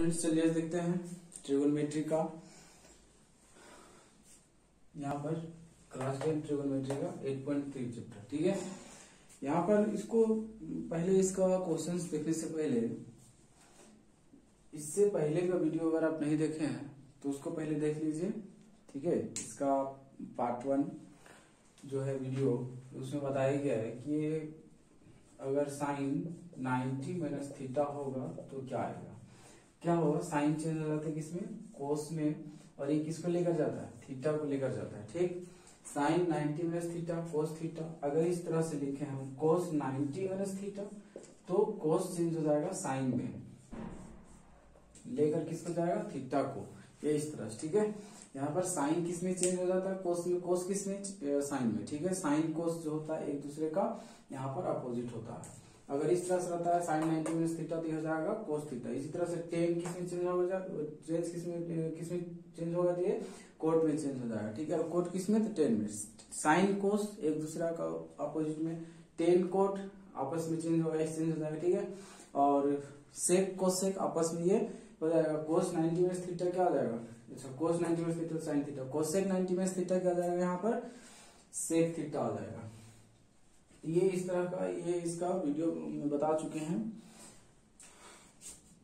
Friends चलिए देखते हैं ट्रिगोनोमेट्री का। यहाँ पर क्लास टेन ट्रिगोनोमेट्री का 8.3 चैप्टर ठीक है? यहाँ पर इसको पहले इसका क्वेश्चंस देखने से पहले, इससे पहले का वीडियो अगर आप नहीं देखे हैं तो उसको पहले देख लीजिए, ठीक है? इसका पार्ट वन जो है वीडियो उसमें बताया गया है कि अगर साइन 90 माइनस थीटा होगा तो क्या आएगा? क्या होगा साइन चेंज हो जाता है किसमें कोस में? और ये किसको लेकर जाता है? थीटा को लेकर जाता है, ठीक? Sine 90 minus theta cos theta अगर इस तरह से लिखे हम कोस 90 माइनस थीटा तो कोस चेंज हो जाएगा साइन में। लेकर किसको जाएगा? थीटा को। ये इस तरह ठीक है? यहाँ पर साइन किसमें चेंज हो जाता है? कोस में कोस किसमें? साइन में, ठीक है? साइन कोस जो होता है एक दूसरे का यहाँ पर अपोजिट होता है। अगर इस तरह से रहता है, साइन नाइनटी माइनस थीटा तो हो जाएगा कोस थीटा इसी तरह से टेन किसमें चेंज होगा चेंज किसमें किसमें चेंज होगा तो ये कोट में चेंज हो जाएगा, ठीक है? कोट किसमें? तो टेन में। साइन कोस एक दूसरा का अपोजिट में टेन कोट आपस में चेंज होगा एक्सचेंज हो जाएगा, ठीक है? और सेक कोस सेक आपस में ये हो जाएगा। कोस नाइनटी माइनस थीटा क्या हो जाएगा? अच्छा cos ninety minus theta sine theta cosec ninety minus theta क्या आ जाएगा यहाँ पर? सेक थीटा आ जाएगा। ये इस तरह का, ये इसका वीडियो बता चुके हैं।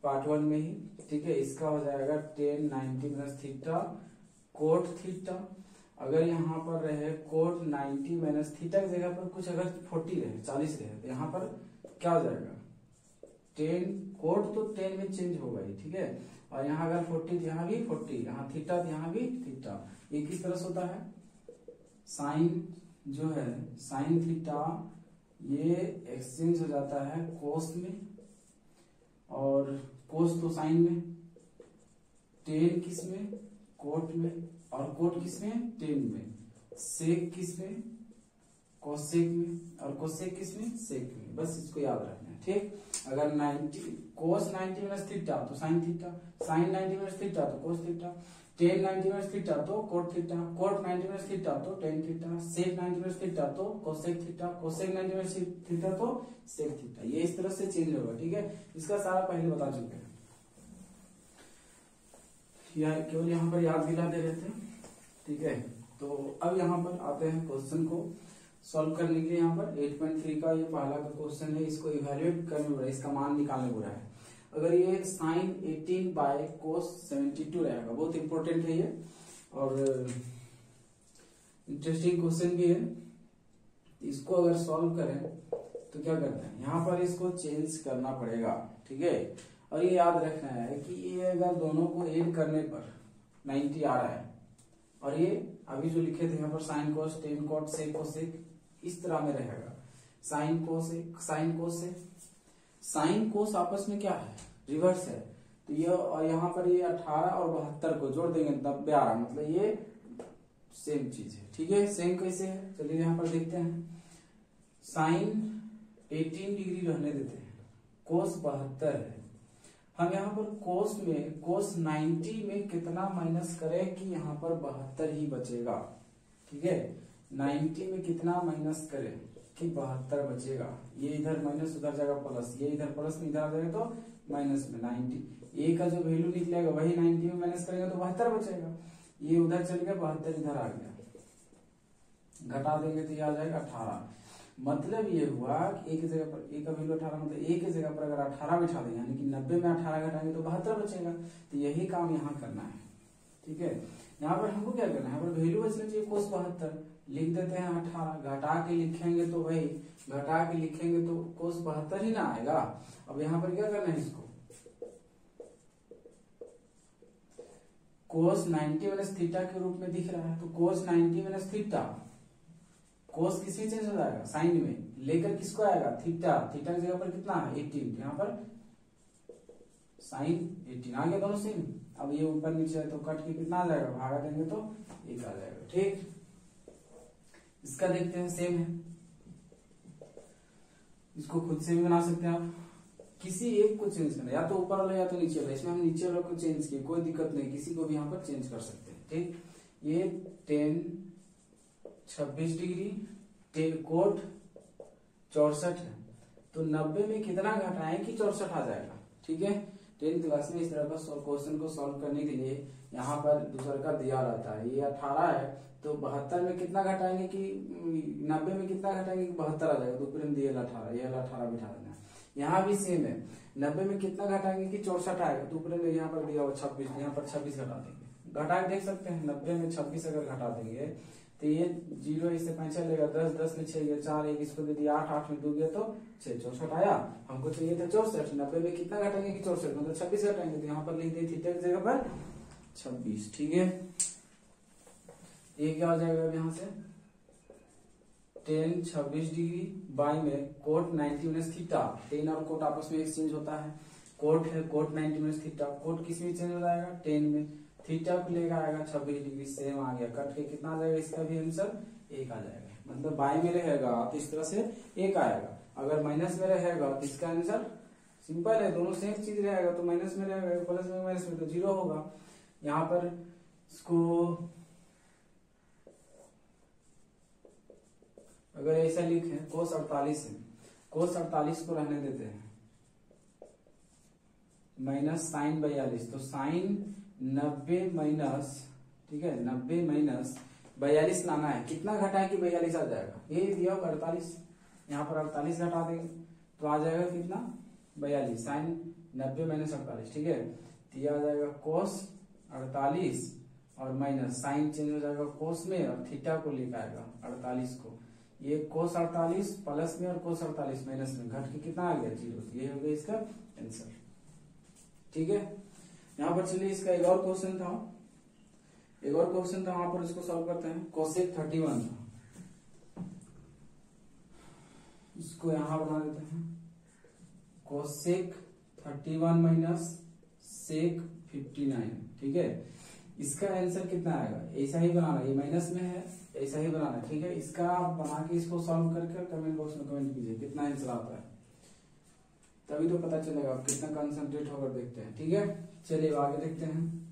पार्ट वन में ही, ठीक है, इसका हो जाएगा tan ninety minus theta cot theta अगर यहाँ पर रहे कोट नाइनटी माइनस थीटा की जगह पर कुछ अगर फोर्टी रहे, चालीस रहे तो यहाँ पर क्या हो जाएगा? टेन कोट तो टेन में चेंज होगा ही, ठीक है? और यहाँ अगर फोर्टी तो यहाँ भी फोर्टी यहाँ थीटा तो यहाँ भी थीटा ये किस तरह से होता है? साइन जो है साइन थीटा ये एक्सचेंज हो जाता है कोस में और कोस तो साइन में टेन किसमें? कोट में और कोट किसमें? टेन में। सेक किसमें? कोसेक में और कोसेक किसमें? सेक में। बस इसको याद रखना है, ठीक? अगर 90 कोस 90 माइनस थीटा तो sine theta sine 90 minus theta तो cos theta tan 90 minus theta तो cot theta cot 90 minus theta तो tan theta sec 90 minus theta तो cosec theta cosec 90 minus theta तो सेक थीटा ये इस तरह से चेंज होगा, ठीक है? इसका सारा पहले बता चुके हैं। या केवल यहाँ पर याद दिला दे रहे थे, ठीक है? तो अब यहाँ पर आते हैं क्वेश्चन को सॉल्व करने के लिए यहाँ पर। 8.3 का ये पहला का क्वेश्चन है, इसको इवेल्युएट करने बोला इसका मान निकालने बोला है। अगर ये साइन 18 बाय कोस 72 रहेगा, बहुत इंपॉर्टेंट है ये। और इंटरेस्टिंग क्वेश्चन भी है। इसको अगर सॉल्व करें तो क्या करते हैं? यहाँ पर इसको चेंज करना पड़ेगा, ठीक है? और ये याद रखना है कि ये अगर दोनों को एड करने पर 90 आ रहा है, और ये अभी जो लिखे थे यहाँ पर sine cos tan cot sec cosec इस तरह में रहेगा। साइन कोस साइन कोस से साइन कोस आपस में क्या है? रिवर्स है। तो ये और यहाँ पर ये 18 और बहत्तर को जोड़ देंगे आ रहा मतलब ये सेम चीज़ है। ठीक है? सेम कैसे है? चलिए यहाँ पर देखते हैं। साइन 18 डिग्री रहने देते हैं। कोस बहत्तर है। हम यहाँ पर कोस में, कोस 90 में कितना माइनस करें कि यहाँ पर बहत्तर ही बचेगा? ठीक है? 90 में कितना माइनस करें? कि बहत्तर बचेगा। ये इधर माइनस उधर जाएगा प्लस ये इधर प्लस में इधर आ जाएगा तो माइनस में 90 ए का जो वैल्यू निकलेगा, वही 90 में माइनस करेंगे तो बहत्तर बचेगा। ये उधर चल गया, बहत्तर इधर आ गया। घटा देंगे तो ये आ जाएगा अठारह। मतलब ये हुआ कि एक जगह पर एक का वैल्यू अठारह मतलब एक जगह पर अगर अठारह बिठा देंगे, यानी कि नब्बे में अठारह घटाएँगे तो बहत्तर बचेगा। तो यही काम यहाँ करना है। ठीक है? यहाँ पर हमको क्या करना है? यहाँ पर वैल्यू बचना चाहिए कोस बहत्तर। लिख देते हैं अठारह घटा के लिखेंगे तो भाई घटा के लिखेंगे तो कोस बहत्तर ही ना आएगा। अब यहाँ पर क्या करना है इसको? कोस 90 माइनस थीटा के रूप में दिख रहा है। तो कोस 90 माइनस थीटा कोस किसमें चेंज हो जाएगा? साइन में। लेकर किसको आएगा? थीटा थीटा की जगह पर कितना है? एटीन यहाँ पर साइन एटीन आ गया दोनों सेम अब ये ऊपर नीचे तो कट के कितना आ जाएगा? भागा देंगे तो एक आ जाएगा। ठीक? इसका देखते हैं सेम है। इसको खुद से भी बना सकते हैं आप। किसी एक को चेंज करना, या तो ऊपर वाला या तो नीचे वाला, इसमें हम नीचे वाला को चेंज किए, कोई दिक्कत नहीं, किसी को भी यहाँ पर चेंज कर सकते हैं, ठीक? ये टेन छब्बीस डिग्री कोट चौसठ है। तो नब्बे में कितना घटाएँ कि चौसठ आ जाएगा, ठीक है? टेंथ क्लास में इस तरह का क्वेश्चन को सॉल्व करने के लिए यहाँ पर दूसरा का दिया रहता है। ये अठारह है तो बहत्तर में कितना घटाएँगे कि, नब्बे में कितना घटाएँगे कि बहत्तर आ जाएगा? तो दिए अठारह, ये अठारह बिठा देना यहाँ भी सेम है। नब्बे में कितना घटाएँगे कि चौसठ आएगा? तो ऊपर में यहाँ पर दिया हुआ छब्बीस यहाँ पर छब्बीस घटा देंगे। घटा देख सकते हैं, नब्बे में छब्बीस अगर घटा देंगे तो ये ज़ीरो इससे पैंसठ लेगा, दस दस में छह गया, चार एक, इसको दे दिया, आठ आठ में डूब गया तो छह, चौसठ आया। हमको चाहिए था चौसठ, नब्बे में कितना घटाएँगे कि चौसठ? मतलब छब्बीस घटाएँगे तो यहाँ पर लिख दी थी जगह पर छब्बीस, ठीक है? ये क्या हो जाएगा यहाँ से? टेन छब्बीस डिग्री बाई में cot ninety minus theta tan और कोट आपस में एक्सचेंज होता है। कोट है cot ninety minus theta cot किसमें चेंज हो जाएगा? टेन में। थीटा को लेकर आएगा छब्बीस डिग्री सेम आ गया। कट के कितना आ जाएगा? इसका भी आंसर एक आ जाएगा। मतलब बाई में रहेगा तो इस तरह से एक आएगा। अगर माइनस में रहेगा तो इसका आंसर सिंपल है, दोनों सेम चीज़ रहेगा तो माइनस में रहेगा प्लस में माइनस में तो ज़ीरो होगा। यहाँ पर इसको अगर ऐसा लिखे कोस अड़तालीस है। कोस अड़तालीस को रहने देते हैं। माइनस साइन बयालीस। तो साइन नब्बे माइनस ठीक है, नब्बे माइनस बयालीस लाना है। कितना घटा है कि बयालीस आ जाएगा? ये दिया होगा अड़तालीस। यहाँ पर अड़तालीस घटा देंगे। तो आ जाएगा कितना? बयालीस। साइन नब्बे माइनस अड़तालीस, ठीक है? तो ये आ जाएगा कोस अड़तालीस और माइनस साइन चेंज हो जाएगा कोस में और थीटा को लेकर आएगा अड़तालीस को। ये कोस अड़तालीस प्लस में और कोस अड़तालीस माइनस में। घट के कितना आ गया? ज़ीरो। ये हो गया इसका आंसर ठीक है? यहाँ पर चलिए, इसका एक और क्वेश्चन था। एक और क्वेश्चन था, वहाँ पर इसको सॉल्व करते हैं। कोसेक थर्टी वन था। इसको यहाँ बना देते हैं। Cosec thirty one minus sec fifty nine ठीक है? इसका आंसर कितना आएगा? ऐसा ही बनाना, ये माइनस में है, ऐसा ही बनाना, ठीक है? इसका आप बना के इसको सॉल्व करके कमेंट बॉक्स में कमेंट कीजिए, कितना आंसर आता है। तभी तो पता चलेगा, आप कितना कंसंट्रेट होकर देखते हैं, ठीक है? चलिए आगे देखते हैं।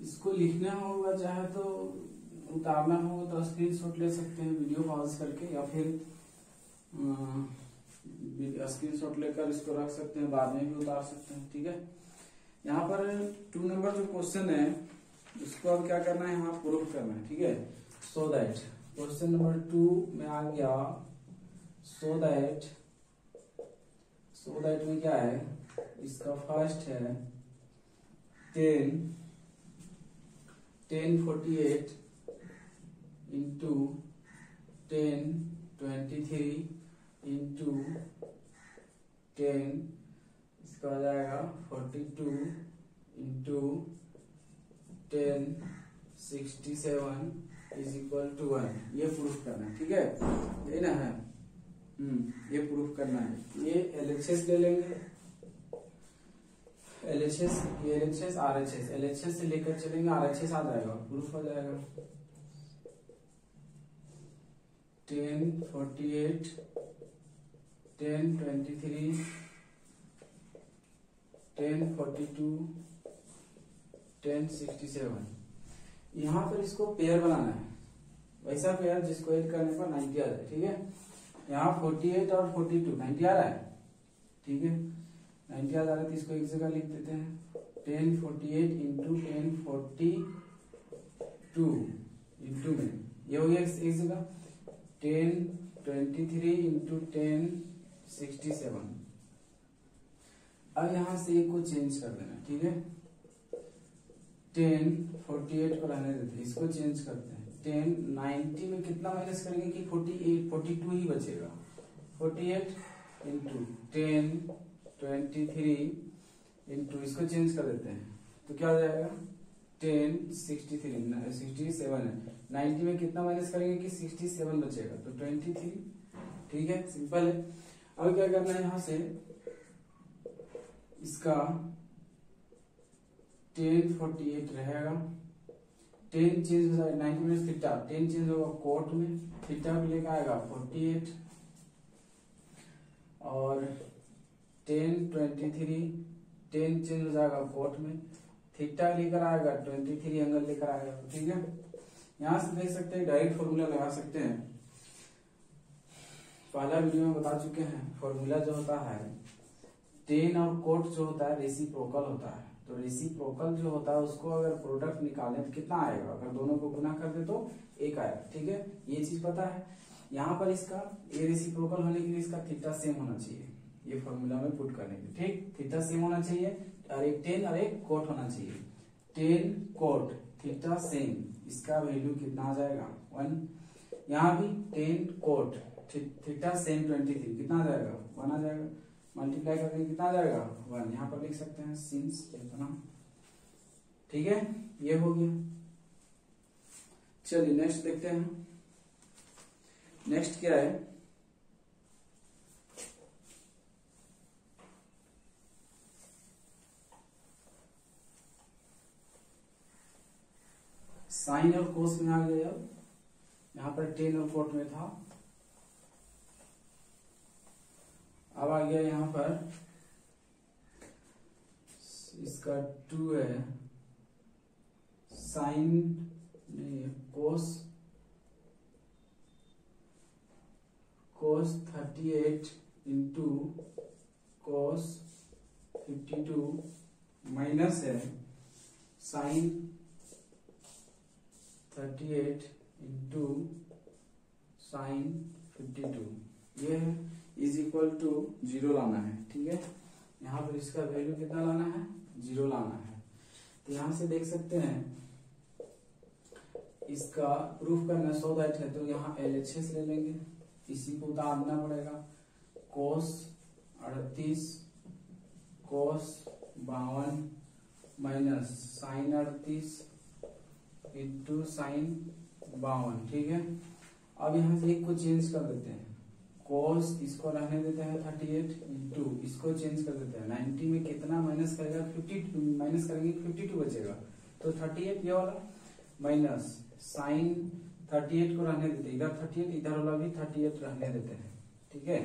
इसको लिखना होगा चाहे तो उतारना हो तो स्क्रीन शॉट ले सकते हैं वीडियो पॉज करके, या फिर स्क्रीन शॉट लेकर इसको रख सकते हैं, बाद में भी उतार सकते हैं, ठीक है? यहाँ पर टू नंबर जो क्वेश्चन है, उसको अब क्या करना है, यहाँ प्रूफ करना है, ठीक है? So that question number two में आ गया। सो दैट सो दैट में क्या है? इसका फ़र्स्ट है tan tan forty eight into tan twenty three into tan इसका आ जाएगा forty two into tan sixty seven is equal to one ये प्रूफ करना है, ठीक है? यही ना है? हम्म ये प्रूफ करना है। ये एल एच एस ले लेंगे। एल एच एस ये L H S R H S L H S से लेकर चलेंगे आर एच एस आ जाएगा। प्रूफ हो जाएगा। Tan forty eight tan twenty three tan forty two tan sixty seven यहाँ पर इसको पेयर बनाना है। वैसा पेयर जिसको एड करने पर नाइन्टी आ जाए, ठीक है? यहाँ फोर्टी एट और फोर्टी टू नाइन्टी आ रहा है? ठीक है? नाइन्टी आ रहा है तो इसको एक जगह लिख देते हैं। Tan forty eight into tan forty two into में। ये हो गया एक जगह। Tan twenty three into tan sixty seven अब यहाँ से एक को चेंज कर देना, ठीक है? टेन फोर्टी एट को रहने देते हैं। इसको चेंज करते हैं। टेन नाइन्टी में कितना माइनस करेंगे कि फोर्टी एट फोर्टी टू ही बचेगा। Forty eight into tan twenty three into इसको चेंज कर देते हैं। तो क्या हो जाएगा? Tan sixty three sixty seven है। नाइन्टी में कितना माइनस करेंगे कि सिक्सटी सेवन बचेगा तो ट्वेंटी थ्री ठीक है? सिंपल है। अब क्या करना है यहाँ से? इसका टेन फोर्टी एट रहेगा tan change ninety minus theta tan change होगा कोट में। थीटा को लेकर आएगा फोर्टी एट और tan twenty three tan change हो जाएगा कोट में। थीटा लेकर आएगा ट्वेंटी थ्री एंगल लेकर आएगा, ठीक है? यहाँ से देख सकते हैं डायरेक्ट फॉर्मूला लगा सकते हैं। पहला वीडियो में बता चुके हैं फॉर्मूला जो होता है टेन और कोट जो होता है रेसिप्रोकल होता है। तो रेसिप्रोकल जो होता है, उसको अगर प्रोडक्ट निकालें तो कितना आएगा? अगर दोनों को गुना कर दे तो एक आएगा, ठीक है? ये चीज़ पता है। यहाँ पर इसका ए रेसिप्रोकल होने के लिए इसका थीटा सेम होना चाहिए। ये फॉर्मूला में पुट करने के ठीक? थीटा सेम होना चाहिए, और एक टेन और एक कोट होना चाहिए। टेन कोट थीटा सेम इसका वैल्यू कितना आ जाएगा? वन यहाँ भी tan cot theta same twenty three कितना आ जाएगा? वन आ जाएगा। मल्टीप्लाई करके कितना आ जाएगा? वन यहाँ पर लिख सकते हैं सिंस इतना। ठीक है? ये हो गया। चलिए नेक्स्ट देखते हैं। नेक्स्ट क्या है? साइन और कोस में आ गए अब। यहाँ पर टेन और कोट में था। अब आ गया यहाँ पर। इसका टू है। Sine cos. Cos thirty eight into cos fifty two minus है। Sine thirty eight into sine fifty two ये है इज़ इक्वल टू ज़ीरो लाना है, ठीक है? यहाँ पर इसका वैल्यू कितना लाना है? ज़ीरो लाना है। तो यहाँ से देख सकते हैं, इसका प्रूफ करना सो दैट है तो यहाँ एल एच एस ले लेंगे। इसी को उतारना पड़ेगा। कोस अड़तीस कोस बावन माइनस साइन अड़तीस इंटू साइन बावन, ठीक है? अब यहाँ से एक को चेंज कर देते हैं। कोस इसको रहने देते हैं थर्टी एट इंटू इसको चेंज कर देते हैं। नाइनटी में कितना माइनस करेगा? फिफ्टी माइनस करेंगे फिफ्टी टू बचेगा। तो थर्टी एट ये वाला माइनस साइन थर्टी एट को रहने देते इधर थर्टी एट इधर वाला भी थर्टी एट रहने देते हैं, ठीक है?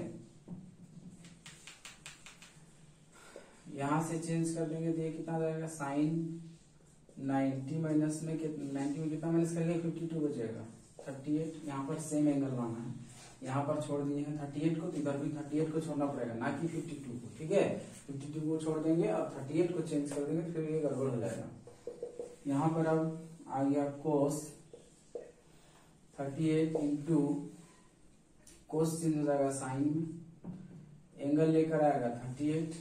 यहाँ से चेंज कर देंगे तो ये कितना रहेगा? साइन नाइनटी माइनस में नाइनटी में कितना माइनस करेंगे फिफ्टी टू बचेगा थर्टी एट यहाँ पर सेम एंगल लाना है। यहाँ पर छोड़ दिए हैं थर्टी एट को तो इधर भी थर्टी एट को छोड़ना पड़ेगा, ना कि फिफ्टी टू को, ठीक है? फिफ्टी टू को छोड़ देंगे और थर्टी एट को चेंज कर देंगे, फिर ये गड़बड़ हो जाएगा। यहाँ पर अब आ गया cos thirty eight into cos change हो जाएगा साइन एंगल लेकर आएगा thirty eight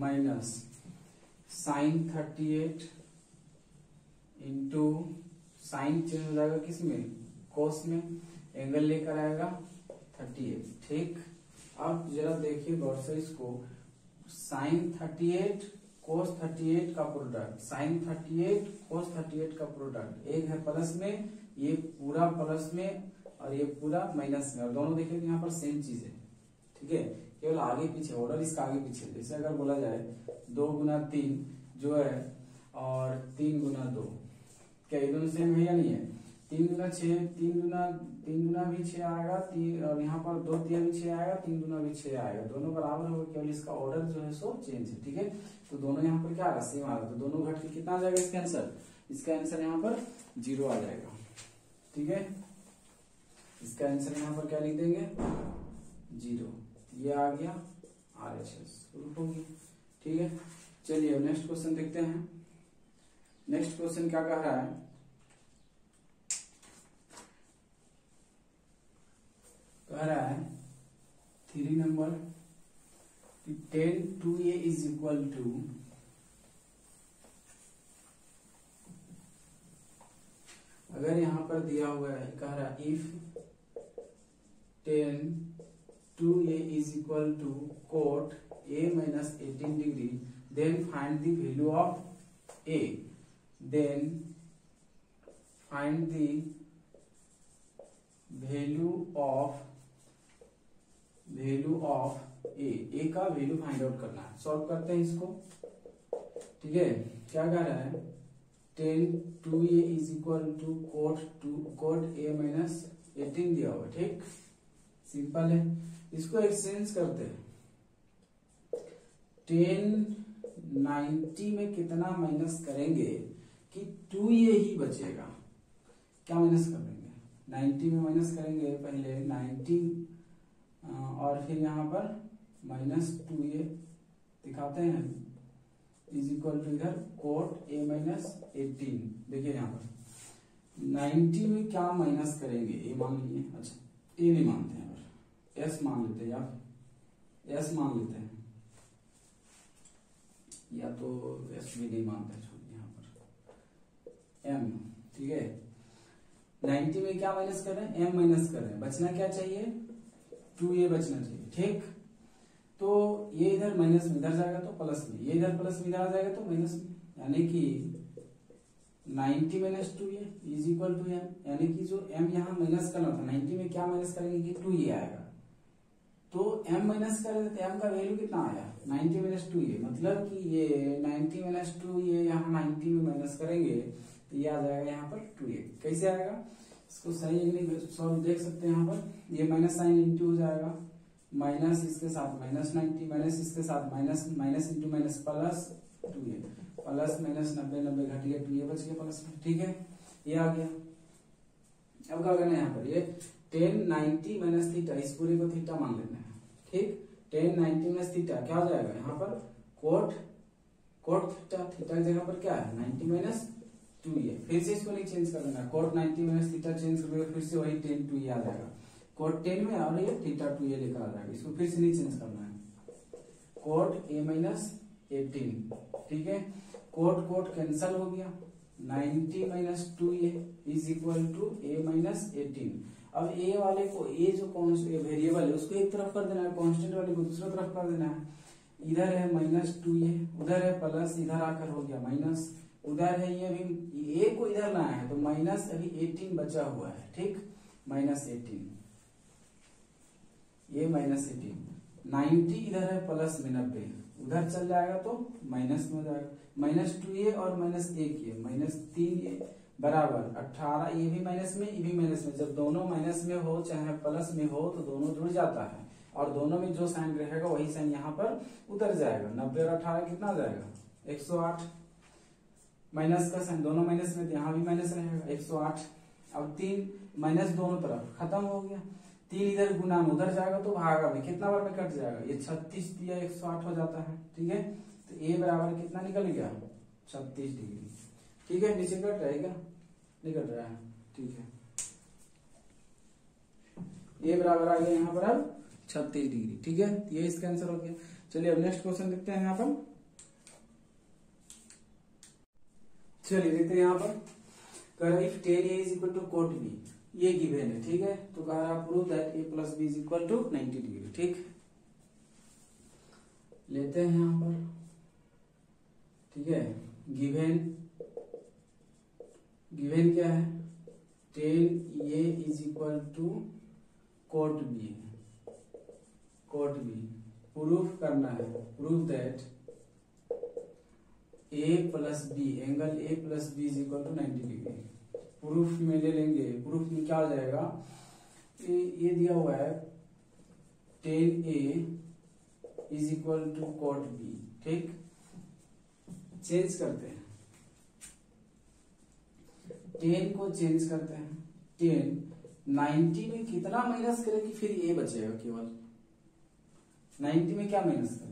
minus sine thirty eight into sine change हो जाएगा किसमें? कोस में। एंगल लेकर आएगा थर्टी एट ठीक? अब जरा देखिए गौर से इसको sine thirty eight cos thirty eight का product sine thirty eight cos thirty eight का प्रोडक्ट एक है प्लस में, ये पूरा प्लस में और ये पूरा माइनस में। और दोनों देखिए यहाँ पर सेम चीज़ है। ठीक है? केवल आगे पीछे ऑर्डर इसका आगे पीछे। जैसे अगर बोला जाए दो गुना तीन जो है, और तीन गुना दो। क्या ये दोनों सेम है या नहीं है? तीन गुना छह, तीन गुना तीन गुना भी छह आएगा, तीन, और यहाँ पर दो तिया भी छह आएगा, तीन गुना भी छह आएगा। दोनों बराबर होगा, केवल इसका ऑर्डर जो है सो चेंज है, ठीक है? तो दोनों यहाँ पर क्या आएगा सेम आएगा तो दोनों घट के कितना आ जाएगा इसका आंसर इसका आंसर यहाँ पर ज़ीरो आ जाएगा, ठीक है? इसका आंसर यहाँ पर क्या लिख देंगे? ज़ीरो ये आ गया, आर एच एस। होगी, ठीक है? चलिए नेक्स्ट क्वेश्चन देखते हैं। नेक्स्ट क्वेश्चन क्या कह रहा है? कह रहा है three number tan two A is equal to अगर यहाँ पर दिया हुआ है, कह रहा है if tan two A is equal to cot A minus eighteen degree then find the value of A then find the value of value of A A का वैल्यू फाइंड आउट करना है। सॉल्व करते हैं इसको। ठीक है? क्या कह रहा है? Tan two A is equal to cot two cot A minus eighteen दिया हुआ ठीक? सिंपल है। इसको एक्सचेंज करते हैं। टेन नाइन्टी में कितना माइनस करेंगे? कि टू ए ही बचेगा। क्या माइनस कर देंगे? नाइन्टी में माइनस करेंगे पहले नाइन्टी और फिर यहाँ पर माइनस टू ए दिखाते हैं। इज़ इक्वल टू इधर कोट ए माइनस एटीन देखिए यहाँ पर। नाइन्टी में क्या माइनस करेंगे? ए मान लिए अच्छा ए नहीं मानते हैं एस मान लेते हैं या एस मान लेते हैं। या तो एस भी नहीं मानते। एम ठीक है? नाइन्टी में क्या माइनस कर रहे हैं? एम माइनस कर रहे हैं। बचना क्या चाहिए? टू ए बचना चाहिए, ठीक? तो ये इधर माइनस में इधर जाएगा तो प्लस में। ये इधर प्लस में इधर आ जाएगा तो माइनस में। यानी कि 90 minus two A is equal to M यानी कि जो m यहाँ माइनस करना था 90 में क्या माइनस करेंगे कि टू ए आएगा। तो m माइनस करेंगे तो m का वैल्यू कितना आया? 90 माइनस टू ए मतलब कि ये 90 माइनस टू ए यहाँ 90 में माइनस करेंगे तो ये आ जाएगा यहाँ पर टू ए कैसे आएगा? इसको सही सॉल्व देख सकते हैं यहाँ पर। ये माइनस साइन इंटू हो जाएगा। माइनस इसके साथ माइनस नाइन्टी माइनस इसके साथ minus minus into minus plus two A plus minus नब्बे नब्बे घट गया टू ए बच गया प्लस ठीक है? ये आ गया। अब क्या करना है यहाँ पर? ये टेन नाइनटी माइनस थीटा इस पूरे को थीटा मान लेना है। ठीक? टेन नाइनटी माइनस थीटा क्या हो जाएगा यहाँ पर? कोट कोट थीटा थीटा की जगह पर क्या है? नाइनटी माइनस टू ए फिर से इसको नहीं चेंज कर देना cot ninety minus theta change कर फिर से वही टेन टू ए आ जाएगा। कोट टेन में और ये थीटा टू ए लेकर आ जाएगा इसको फिर से नहीं चेंज करना है। कोट ए माइनस एटीन ठीक है? कोट कोट कैंसल हो गया। 90 minus two A is equal to A minus eighteen अब ए वाले को ए जो वेरिएबल है, उसको एक तरफ़ कर देना है कांस्टेंट वाले को दूसरा तरफ़ कर देना है। इधर है माइनस टू ए उधर है प्लस इधर आकर हो गया माइनस उधर है ये अभी ए को इधर लाया है तो माइनस अभी एटीन बचा हुआ है, ठीक? माइनस एटीन ये माइनस एटीन नाइन्टी इधर है प्लस में नब्बे उधर चल जाएगा तो माइनस में जाएगा। माइनस टू ए और माइनस एक ये. माइनस तीन ए बराबर. अठारह, ये भी माइनस में, ये भी माइनस में. जब दोनों माइनस में हो, चाहे प्लस में हो तो दोनों जुड़ जाता है। और दोनों में जो साइन रहेगा, वही साइन यहाँ पर उतर जाएगा। नब्बे और अठारह कितना जाएगा? एक सौ आठ। माइनस का साइन, दोनों माइनस में यहाँ भी माइनस रहेगा, एक सौ आठ। अब तीन माइनस दोनों तरफ़ खत्म हो गया। तीन इधर गुना में उधर जाएगा तो भागा में कितना बार में कट जाएगा? ये छत्तीस दिया एक सौ आठ हो जाता है, ठीक है? तो ए बराबर कितना निकल गया? छत्तीस डिग्री। ठीक है, नीचे कट रहेगा? निकल रहा है, ठीक है। ए बराबर आ गया यहाँ पर अब छत्तीस डिग्री, ठीक है? ये इसका आंसर हो गया। चलिए अब नेक्स्ट क्वेश्चन देखते हैं यहाँ पर। चलिए देखते हैं यहाँ पर। कर if tan A is equal to cot B ये गिवेन है, ठीक है? तो कह रहा prove that A plus B is equal to 90 degree ठीक? लेते हैं यहाँ पर, ठीक है? गिवेन गिवेन क्या है? Tan A is equal to cot B cot B proof करना है proof that A plus B angle A plus B is equal to 90 degree proof में ले लेंगे प्रूफ में क्या हो जाएगा। ये दिया हुआ है tan A is equal to cot B ठीक? चेंज करते हैं। टेन को चेंज करते हैं। टेन नाइन्टी में कितना माइनस करेगी, फिर ए बचेगा केवल। नाइन्टी में क्या माइनस करें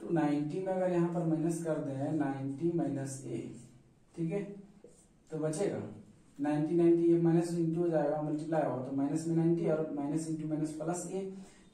तो नाइन्टी में अगर यहाँ पर माइनस कर दें, नाइन्टी माइनस ए ठीक है? तो बचेगा। 90 90 ये माइनस इंटू हो जाएगा मल्टीप्लाई होगा तो माइनस में 90 और minus into minus plus A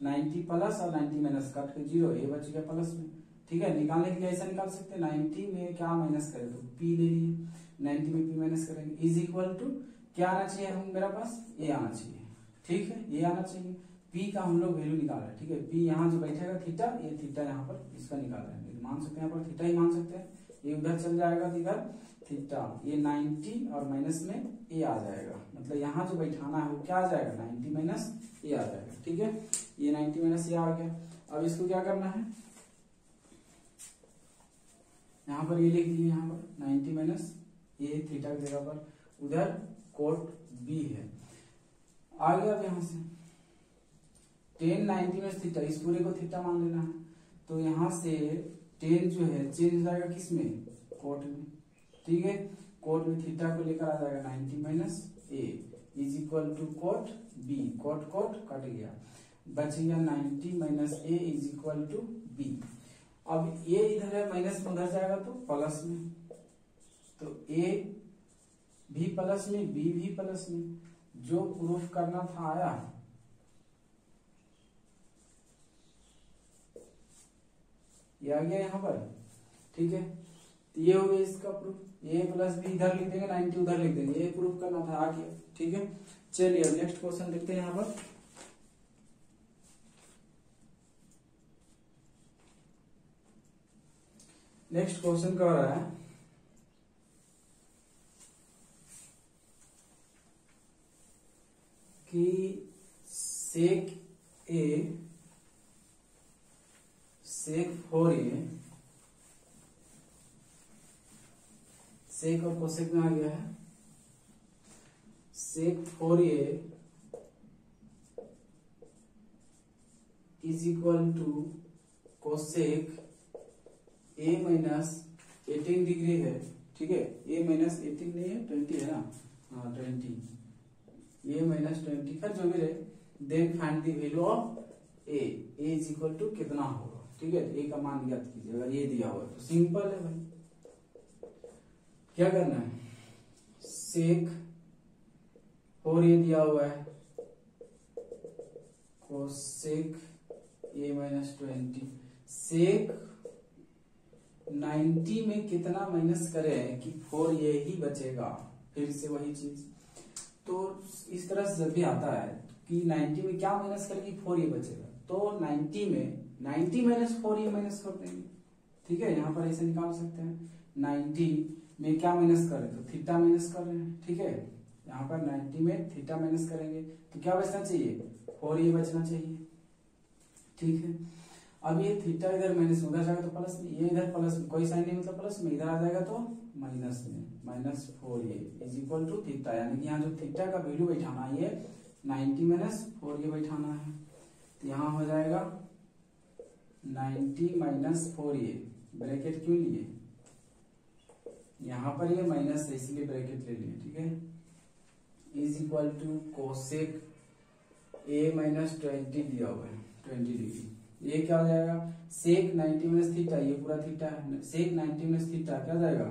90 plus और 90 माइनस काट के ज़ीरो ए बच गया प्लस में। ठीक है? निकालने के लिए ऐसा निकाल सकते हैं। 90 में क्या माइनस करें? तो पी ले लिए। 90 में पी माइनस करेंगे। इज़ इक्वल टू क्या आना चाहिए? हम मेरा पास ए आना चाहिए। ठीक है? ये आना चाहिए। पी का हम लोग वैल्यू निकाल रहे हैं, ठीक है? पी यहाँ जो बैठेगा थीटा ये थीटा यहाँ पर इसका निकाल रहे हैं। मान सकते हैं यहाँ पर थीटा ही मान सकते हैं। ये उधर चल जाएगा इधर थीटा ये 90 और माइनस में ए आ जाएगा। मतलब यहाँ जो बैठाना है वो क्या आ जाएगा? 90 माइनस ए आ जाएगा, ठीक है? ये 90 माइनस ए आ गया। अब इसको क्या करना है? यहाँ पर ये लिख दिए यहाँ पर 90 माइनस ए थीटा की जगह पर। उधर कोट बी है। आ गया अब यहाँ से। टेन नाइनटी में थीटा इस पूरे को थीटा मान लेना है। तो यहाँ से टेन जो है चेंज हो जाएगा किसमें कोट में। ठीक है? कोट में थीटा को लेकर आ जाएगा 90 minus A is equal to cot B cot cot cut गया। बच गया 90 minus A is equal to B अब ए इधर है माइनस में उधर जाएगा तो प्लस में। तो ए भी प्लस में बी भी प्लस में। जो प्रूफ करना था आया। ये आ गया यहाँ पर। ठीक है? तो ये हो गया इसका प्रूफ ए प्लस बी इधर लिख देंगे, नाइनटी उधर लिख देंगे। ये प्रूफ करना था आ गया ठीक है? चलिए अब नेक्स्ट क्वेश्चन देखते हैं यहाँ पर। नेक्स्ट क्वेश्चन कह रहा है। कि सेक ए सेक फोर ए सेक और कोसेक में आ गया है। Sec four A is equal to cosec A minus eighteen degree है। ठीक है? ए माइनस एटीन नहीं है ट्वेंटी है ना? हाँ ट्वेंटी ए माइनस ट्वेंटी का जो भी रहे then find the value of A is equal to कितना होगा? ठीक है ए का मान ज्ञात कीजिए, अगर ये दिया हुआ तो सिंपल है भाई। क्या करना है? सेक फोर ए दिया हुआ है cosec A minus twenty sec 90 में कितना माइनस करे कि फोर ये ही बचेगा, फिर से वही चीज़। तो इस तरह से जब भी आता है कि 90 में क्या माइनस करेगी फोर ये बचेगा। तो 90 में 90 माइनस फोर ये माइनस कर देंगे। ठीक है, यहाँ पर ऐसे निकाल सकते हैं। 90 में क्या माइनस कर रहे तो थीटा माइनस कर रहे हैं, ठीक है? यहाँ पर 90 में थीटा माइनस करेंगे। तो क्या बचना चाहिए? फोर ये बचना चाहिए। ठीक है? अब ये थीटा इधर माइनस, उधर जाएगा तो प्लस में ये इधर प्लस में कोई साइन नहीं मतलब प्लस, में इधर आ जाएगा तो माइनस में, minus four A is equal to theta, यानी कि यहाँ जो थीटा का वैल्यू बैठाना है, ये नाइनटी माइनस फोर ए बैठाना है। तो यहाँ हो जाएगा ninety minus four A bracket क्यों लिए? यहाँ पर ये माइनस है, इसलिए ब्रैकेट ले लिए, ठीक है? Is equal to cosec A minus twenty दिया हुआ है, ट्वेंटी डिग्री। ये क्या हो जाएगा? सेक 90 माइनस थीटा, ये पूरा थीटा सेक 90 माइनस थीटा क्या हो जाएगा?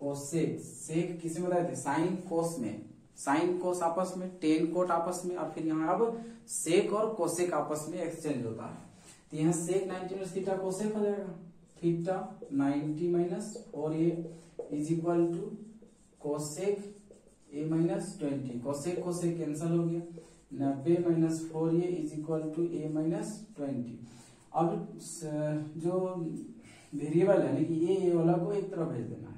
कोसेक। सेक किसे में बताए थे? साइन कोस में। साइन कोस आपस में, टेन कोट आपस में, और फिर यहाँ अब सेक और कोसेक आपस में एक्सचेंज होता है। तो यहाँ सेक 90 माइनस थीटा कोसेक हो जाएगा। थीटा 90 माइनस और ये is equal to cosec A minus twenty cosec cosec cancel हो गया। नब्बे minus four A is equal to A minus twenty अब जो वेरिएबल है यानी कि ए वाला को एक तरफ़ भेज देना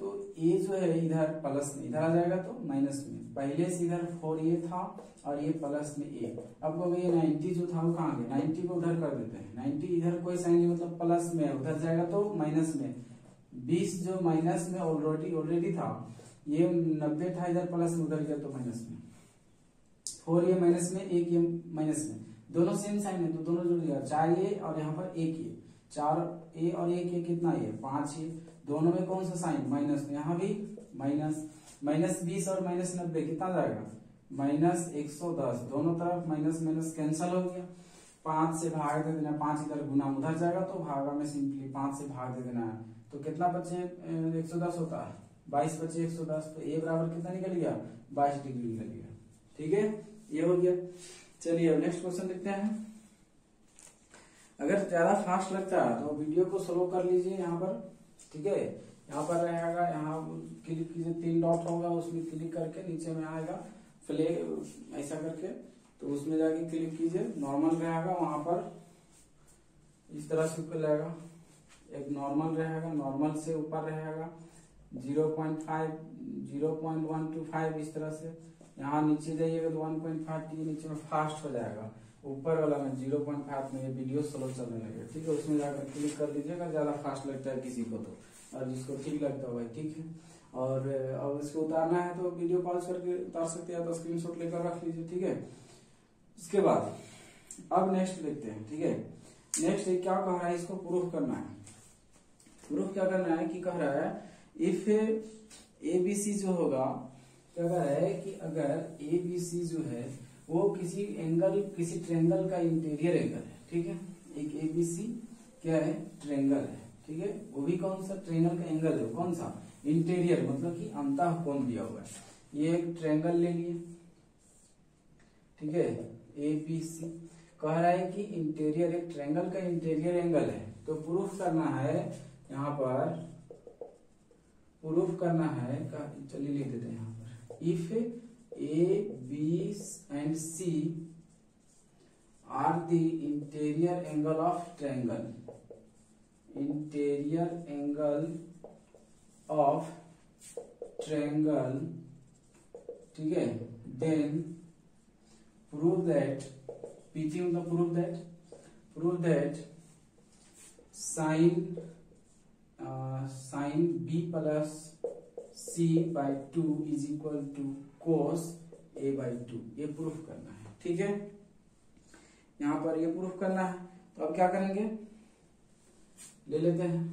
तो ए जो है, इधर प्लस में, इधर आ जाएगा तो माइनस में। पहले से इधर फोर ए था और ये प्लस में ए अब कहोगे ये नाइनटी जो था, वो कहाँ गया? नाइनटी को उधर कर देते हैं। नाइनटी इधर कोई साइन नहीं मतलब प्लस में उधर जाएगा तो माइनस में। बीस जो माइनस में ऑलरेडी ऑलरेडी था, ये नब्बे था, इधर प्लस में, उधर गया तो माइनस में। फोर ए माइनस में, एक ये माइनस में। दोनों सेम साइन है तो दोनों जुड़ गया। चार ए और यहाँ पर एक ए चार ए और एक ए कितना ये पाँच ए दोनों में कौन सा साइन? माइनस में यहाँ भी माइनस माइनस बीस और माइनस नब्बे, कितना जाएगा? माइनस एक सौ दस। दोनों तरफ़ माइनस माइनस कैंसल हो गया। पाँच से भाग दे देना, पाँच इधर गुना उधर जाएगा तो भागा में सिंपली पाँच से भाग दे देना। है तो कितना बचे एक सौ दस होता है। बाईस बचे एक सौ दस तो ए बराबर कितना निकल गया? बाईस डिग्री निकल गया। ठीक है? ये हो गया। चलिए अब नेक्स्ट क्वेश्चन देखते हैं। अगर ज़्यादा फास्ट लगता है तो वीडियो को स्लो कर लीजिए यहाँ पर। ठीक है? यहाँ पर रहेगा, यहाँ क्लिक कीजिए, तीन डॉट होगा, उसमें क्लिक करके नीचे में आएगा प्ले ऐसा करके तो उसमें जाके क्लिक कीजिए नॉर्मल रहेगा वहाँ पर। इस तरह से ऊपर रहेगा। एक नॉर्मल रहेगा नॉर्मल से ऊपर रहेगा। Zero point five zero point one two five इस तरह से। यहाँ नीचे जाइएगा तो वन पॉइंट फाइव नीचे में फास्ट हो जाएगा। ऊपर वाला में ज़ीरो पॉइंट फाइव में ये वीडियो स्लो चलने लगेगा ठीक है, उसमें जाकर क्लिक कर लीजिएगा, ज़्यादा फास्ट लगता है किसी को तो। और जिसको ठीक लगता है भाई, ठीक है। और अब इसको उतारना है तो वीडियो पॉज करके उतार सकते हैं तो स्क्रीनशॉट लेकर रख लीजिए, ठीक है। इसके बाद, अब नेक्स्ट देखते हैं, ठीक है। नेक्स्ट क्या कह रहा है, इसको प्रूफ करना है। प्रूफ क्या करना है कि कह रहा है इफ़ एबीसी जो होगा, कह रहा है कि अगर ए बी सी जो है वो किसी एंगल किसी ट्रेंगल का इंटीरियर एंगल है, ठीक है? एक ए बी सी क्या है? ट्रेंगल है, ठीक है? वो भी कौन सा? ट्रेंगल का एंगल है कौन सा? इंटीरियर मतलब कि अंतः कोण दिया हुआ है। ये एक ट्रेंगल ले लिए ठीक है? ए बी सी कह रहा है कि इंटीरियर एक ट्रेंगल का इंटीरियर एंगल है तो प्रूफ करना है यहाँ पर प्रूफ करना है चलिए लिख देते हैं यहाँ पर। If A B and C are the interior angle of triangle interior angle of triangle ठीक है देन prove that PT मतलब prove that prove that sin uh, sin b plus c by two is equal to cos a by two ये proof करना है। ठीक है? यहाँ पर ये प्रूफ करना है। तो अब क्या करेंगे? ले लेते हैं।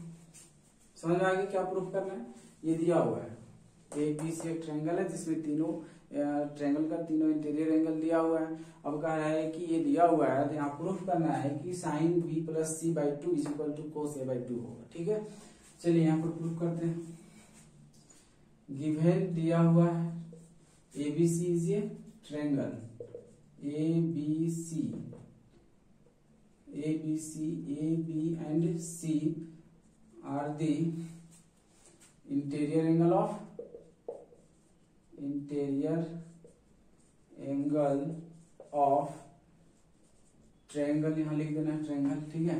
समझ में आ गया क्या प्रूफ करना है? ये दिया हुआ है। ए बी सी एक ट्रायंगल है जिसमें तीनों ट्रेंगल का तीनों इंटीरियर एंगल दिया हुआ है। अब कह रहा है कि ये दिया हुआ है तो यहाँ प्रूफ करना है कि sine B plus C by two is equal to cos A by two होगा। ठीक है? चलिए यहाँ पर प्रूफ करते हैं। गिवेन दिया हुआ है। A B C is a triangle A B C A B C A B and C are the interior angle of interior angle of triangle यहाँ लिख देना ट्रायंगल ठीक है?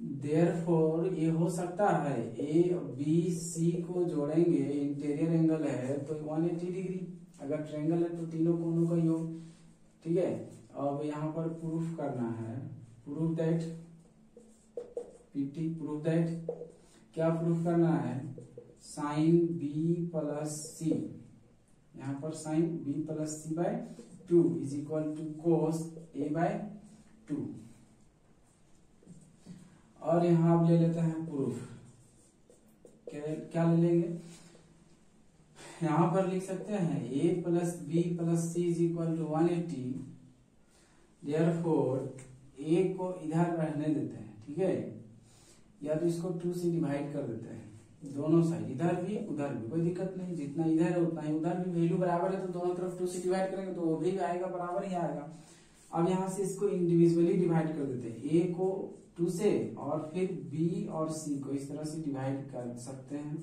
देर फोर ये हो सकता है ए बी सी को जोड़ेंगे इंटीरियर एंगल है तो 180 डिग्री अगर ट्रेंगल है तो तीनों कोनों का योग, ठीक है? अब यहाँ पर प्रूफ करना है। Proof that PT proof that क्या प्रूफ करना है? साइन बी प्लस सी यहाँ पर sine B plus C by two is equal to cos A by two और यहाँ आप ले लेते हैं प्रूफ क्या ले लेंगे? यहाँ पर लिख सकते हैं A plus B plus C is equal to one eighty therefore A को इधर रहने देते हैं, ठीक है? या तो इसको टू से डिवाइड कर देते हैं, दोनों साइड इधर भी, उधर भी, कोई दिक्कत नहीं, जितना इधर है उतना ही उधर भी वैल्यू बराबर है तो दोनों तरफ़ टू से डिवाइड करेंगे तो वो भी आएगा, बराबर ही आएगा। अब यहाँ से इसको इंडिविजुअली डिवाइड कर देते हैं ए को टू से, और फिर बी और सी को इस तरह से डिवाइड कर सकते हैं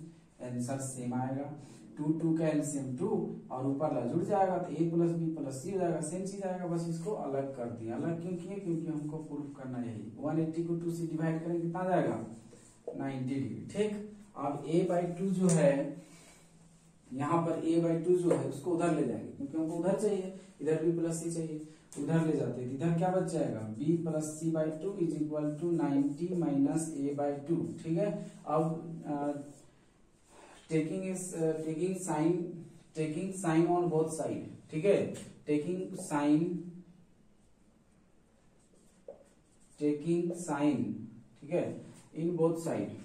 आंसर सेम आएगा। टू टू का एलसीएम टू और ऊपर ला जुड़ जाएगा तो A plus B plus C हो जाएगा सेम चीज़ आएगा, बस इसको अलग कर दिया। अलग क्यों किए क्योंकि हमको प्रूफ करना यही। 180 को टू से डिवाइड करेंगे कितना जाएगा? 90 डिग्री ठीक? अब ए बाई टू जो है, यहाँ पर ए बाई टू जो है, उसको उधर ले जाएँगे, क्योंकि हमको उधर चाहिए, इधर बी प्लस सी चाहिए, उधर ले जाते हैं। इधर क्या बच जाएगा? B plus C by two is equal to ninety minus A by two ठीक है? अब taking is taking sine taking sine on both side ठीक है? टेकिंग साइन टेकिंग साइन ठीक है? In both side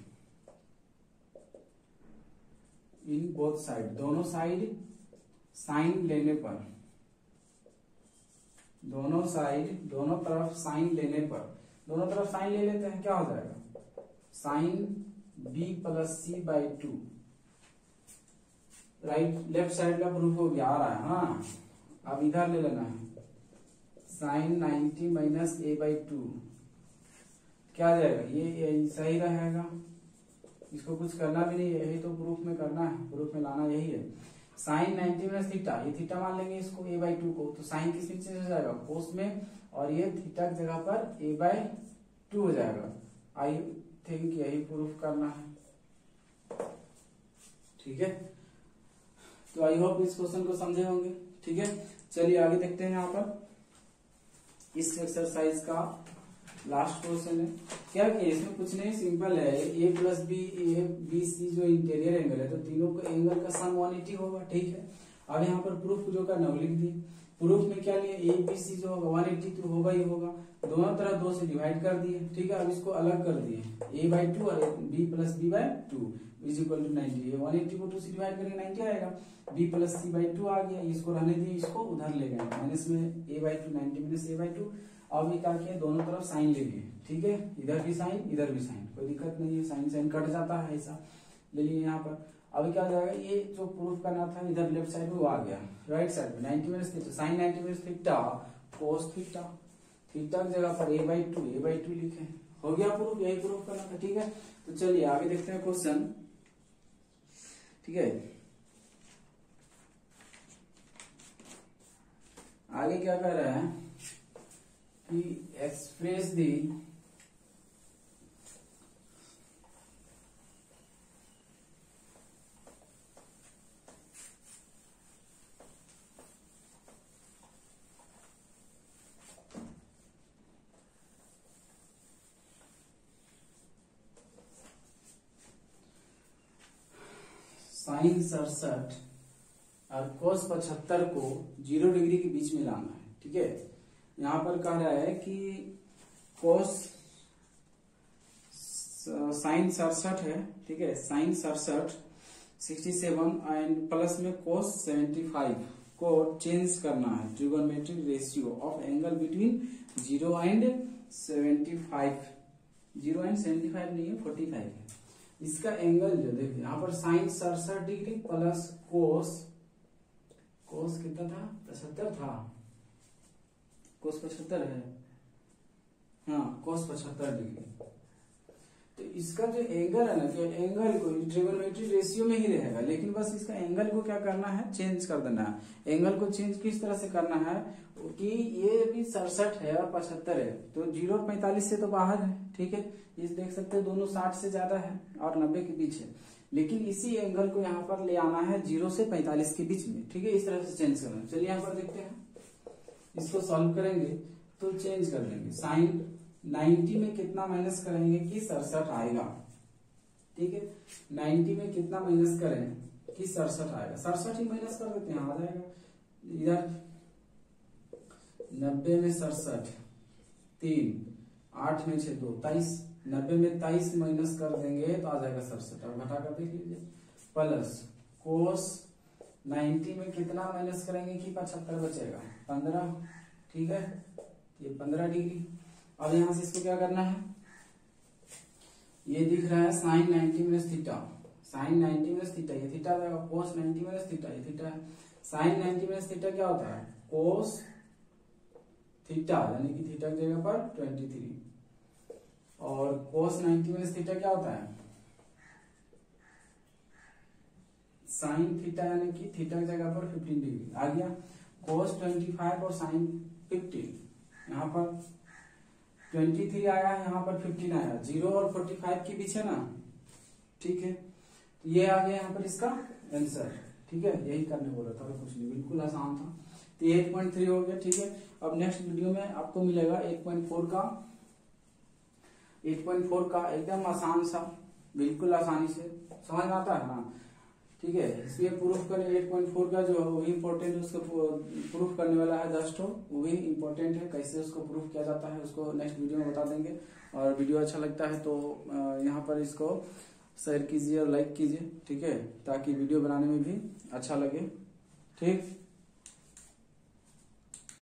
in both side दोनों side sine लेने पर। दोनों साइड दोनों तरफ़ साइन लेने पर। दोनों तरफ़ साइन ले लेते हैं, क्या हो जाएगा? Sine B plus C by two right left side का प्रूफ हो गया आ रहा है हाँ। अब इधर ले लेना है। Sine ninety minus A by two. क्या जाएगा? ये, ये सही रहेगा। इसको कुछ करना भी नहीं यही तो प्रूफ में करना है। प्रूफ में लाना यही है। साइन नाइनटी माइनस थीटा ये थीटा मान लेंगे इसको ए बाई टू को। तो साइन किस चेंज हो जाएगा? कोस में। और ये थीटा की जगह पर ए बाई टू हो जाएगा। आई थिंक यही प्रूफ करना है। ठीक है? तो आई होप इस क्वेश्चन को समझे होंगे। ठीक है? चलिए आगे देखते हैं यहाँ पर। इस एक्सरसाइज का लास्ट क्वेश्चन है। क्या कि इसमें कुछ नहीं सिंपल है। A plus B A B C जो इंटीरियर एंगल है तो तीनों का एंगल का सम वन एटी होगा, ठीक है? अब यहाँ पर प्रूफ जो करना वो लिख दिए प्रूफ में क्या लिए ए बी सी जो होगा वन एट्टी तो होगा ही होगा। दोनों तरफ़ दो से डिवाइड कर दिए। ठीक है? अब इसको अलग कर दिए। ए बाई टू और B plus B by two is equal to ninety one eighty को टू से डिवाइड करेंगे नाइनटी आएगा। B plus C by two आ गया। इसको रहने दिए, इसको उधर ले गए। माइनस में A by two ninety minus A by two अब ये क्या किया? दोनों तरफ़ साइन ले लिए। ठीक है? इधर भी साइन, इधर भी साइन। कोई दिक्कत नहीं है। साइन साइन कट जाता है ऐसा। ले लिए यहाँ पर। अभी क्या हो जाएगा? ये जो प्रूफ करना था, इधर लेफ़्ट साइड में वो आ गया। राइट साइड में। Ninety minus theta sine ninety minus theta cos theta theta की जगह पर A by two A by two लिखे। हो गया प्रूफ यही प्रूफ करना था। ठीक है? तो चलिए, आगे देखते हैं क्वेश्चन ठीक है? आगे क्या कह रहा है? कि एक्सप्रेस दी साइन सड़सठ और कोस पचहत्तर को ज़ीरो डिग्री के बीच में लाना है, ठीक है? यहाँ पर कह रहा है कि कोस साइन सड़सठ है, ठीक है? साइन सड़सठ सिक्सटी सेवन एंड प्लस में कोस सेवेंटी फाइव को चेंज करना है trigonometric ratio of angle between zero and seventy five zero and seventy five नहीं है फोर्टी फाइव है। इसका एंगल जो देखिए, यहाँ पर साइन सड़सठ डिग्री प्लस कोस कोस कितना था? पचहत्तर था। कोस पचहत्तर है। हाँ कोस पचहत्तर डिग्री। तो इसका जो एंगल है ना, कि एंगल को ट्रिगोनोमेट्री रेशियो में ही रहेगा, लेकिन बस इसका एंगल को क्या करना है? चेंज कर देना है। एंगल को चेंज किस तरह से करना है? कि ये भी सड़सठ है और पचहत्तर है तो ज़ीरो और पैंतालीस से तो बाहर है, ठीक है? इस देख सकते हैं दोनों साठ से ज़्यादा है और नब्बे के बीच है। लेकिन इसी एंगल को यहाँ पर ले आना है ज़ीरो से पैंतालीस के बीच में, ठीक है? इस तरह से चेंज करना चलिए यहाँ पर देखते हैं। इसको सॉल्व करेंगे तो चेंज कर देंगे। साइन 90 में कितना माइनस करेंगे कि सड़सठ आएगा। ठीक है? 90 में कितना माइनस करें कि सड़सठ आएगा। सड़सठ ही माइनस कर देते हैं आ जाएगा इधर। नब्बे में सड़सठ, तीन। आठ में छह, दो। तेईस। नब्बे में तेईस माइनस कर देंगे तो आ जाएगा सड़सठ। और घटा कर देख लीजिए। प्लस कोस 90 में कितना माइनस करेंगे कि पचहत्तर बचेगा? पंद्रह। ठीक है? ये पंद्रह डिग्री। अब यहाँ से इसको क्या करना है? ये दिख रहा है sine 90 minus theta sine 90 minus theta ये थीटा रहेगा कोस 90 माइनस थीटा ये थीटा है। साइन 90 माइनस थीटा क्या होता है? कोस थीटा यानी कि थीटा की जगह पर 23 और कोस 90 माइनस थीटा क्या होता है? साइन थीटा यानी कि थीटा की जगह पर 15 डिग्री आ गया। कोस 25 और साइन 15 यहाँ पर 23 आया है, यहाँ पर 15 आया। ज़ीरो और 45 के बीच है ना? ठीक है। तो ये आ गया यहाँ पर इसका आंसर ठीक है? यही करने बोला था कुछ नहीं। बिल्कुल आसान था। तो एट पॉइंट थ्री हो गया, ठीक है? अब नेक्स्ट वीडियो में आपको मिलेगा 8.4 का। 8.4 का एकदम आसान सा, बिल्कुल आसानी से। समझ में आता है? हाँ। ठीक है? इसलिए प्रूफ करने एट पॉइंट फोर का जो है वो भी इम्पोर्टेंट है उसको प्रूफ करने वाला है जस्ट हो वो भी इम्पोर्टेंट है, कैसे उसको प्रूफ किया जाता है, उसको नेक्स्ट वीडियो में बता देंगे। और वीडियो अच्छा लगता है तो यहाँ पर इसको शेयर कीजिए और लाइक कीजिए, ठीक है? ताकि वीडियो बनाने में भी अच्छा लगे। ठीक?